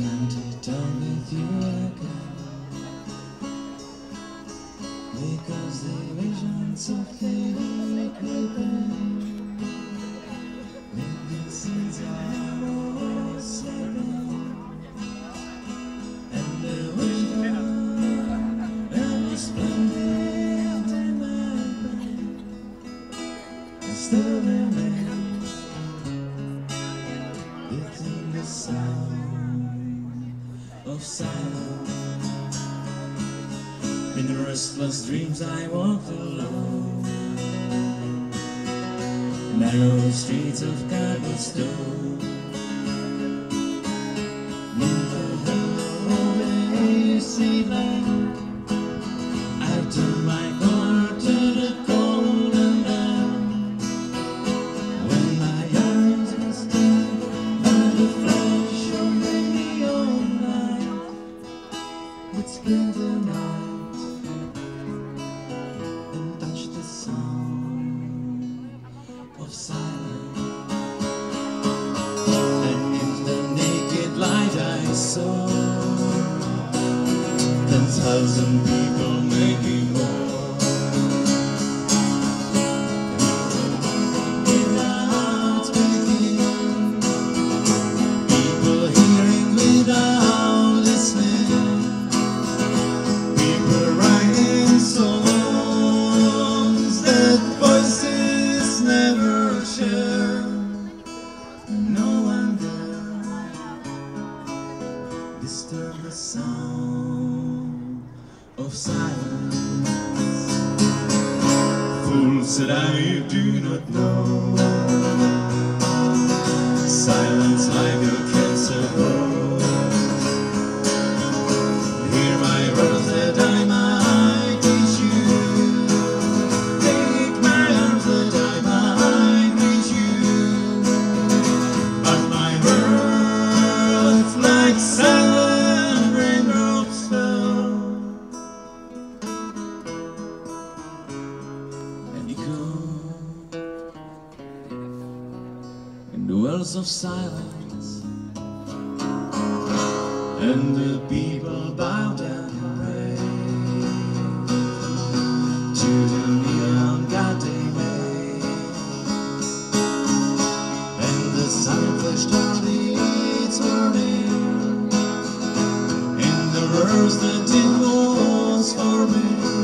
can't it done with you again. Because the visions of the creeping Maybe since I was sleeping And the vision ever splendid in my brain Still remains of silence. In restless dreams I walk alone, narrow streets of cobblestone. Ten thousand people, maybe more. Speaking, people hearing without listening, people writing songs that voices never share. No disturb the sound of silence. Fools that I do not know. The wells of silence, and the people bowed and prayed to the neon god they made, and the sun flashed on its burning in the verse that it was forming. And